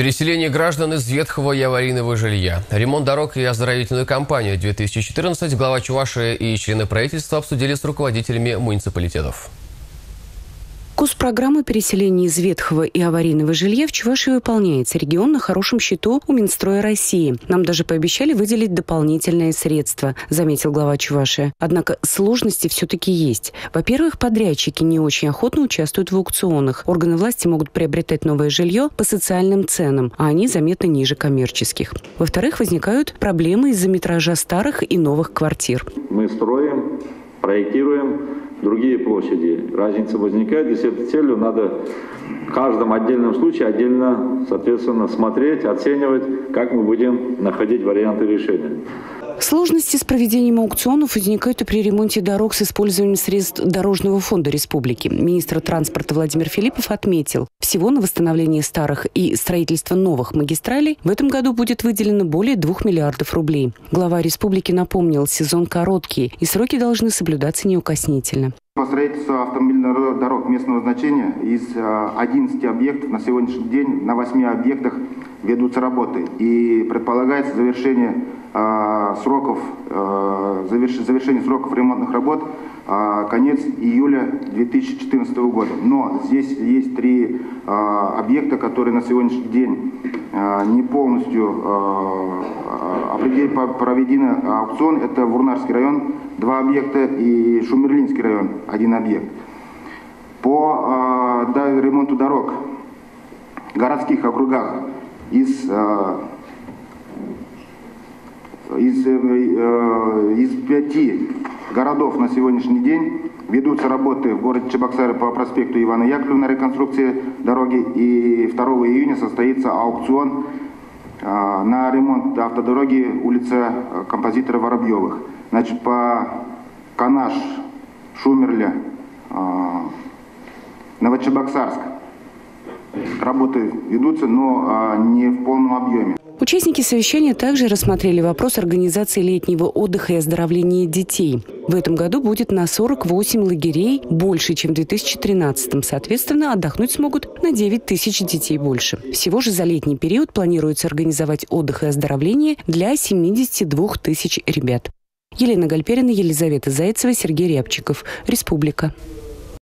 Переселение граждан из ветхого и аварийного жилья. Ремонт дорог и оздоровительную кампанию 2014 глава Чувашии и члены правительства обсудили с руководителями муниципалитетов. Курс программы переселения из ветхого и аварийного жилья в Чувашии выполняется. Регион на хорошем счету у Минстроя России. Нам даже пообещали выделить дополнительные средства, заметил глава Чувашии. Однако сложности все-таки есть. Во-первых, подрядчики не очень охотно участвуют в аукционах. Органы власти могут приобретать новое жилье по социальным ценам, а они заметно ниже коммерческих. Во-вторых, возникают проблемы из-за метража старых и новых квартир. Мы строим, проектируем, другие площади. Разница возникает, и с этой целью надо в каждом отдельном случае отдельно, соответственно, смотреть, оценивать, как мы будем находить варианты решения. Сложности с проведением аукционов возникают и при ремонте дорог с использованием средств Дорожного фонда республики. Министр транспорта Владимир Филиппов отметил, всего на восстановление старых и строительство новых магистралей в этом году будет выделено более 2 миллиардов рублей. Глава республики напомнил, сезон короткий и сроки должны соблюдаться неукоснительно. По строительству автомобильных дорог местного значения из 11 а, объектов на сегодняшний день на 8 объектах ведутся работы. И предполагается завершение сроков, э, заверш, завершение сроков ремонтных работ э, конец июля 2014 года. Но здесь есть три э, объекта, которые на сегодняшний день не полностью проведены аукцион. Это Вурнарский район, два объекта, и Шумерлинский район, один объект. По ремонту дорог в городских округах из, из, э, э, из пяти городов на сегодняшний день ведутся работы в городе Чебоксары по проспекту Ивана Яковлева на реконструкции дороги. И 2 июня состоится аукцион на ремонт автодороги улица композитора Воробьевых. Значит, по Канаш, Шумерля, Новочебоксарск Работы ведутся, но не в полном объеме. Участники совещания также рассмотрели вопрос организации летнего отдыха и оздоровления детей. В этом году будет на 48 лагерей больше, чем в 2013. Соответственно, отдохнуть смогут на 9 тысяч детей больше. Всего же за летний период планируется организовать отдых и оздоровление для 72 тысяч ребят. Елена Гальперина, Елизавета Зайцева, Сергей Рябчиков. Республика.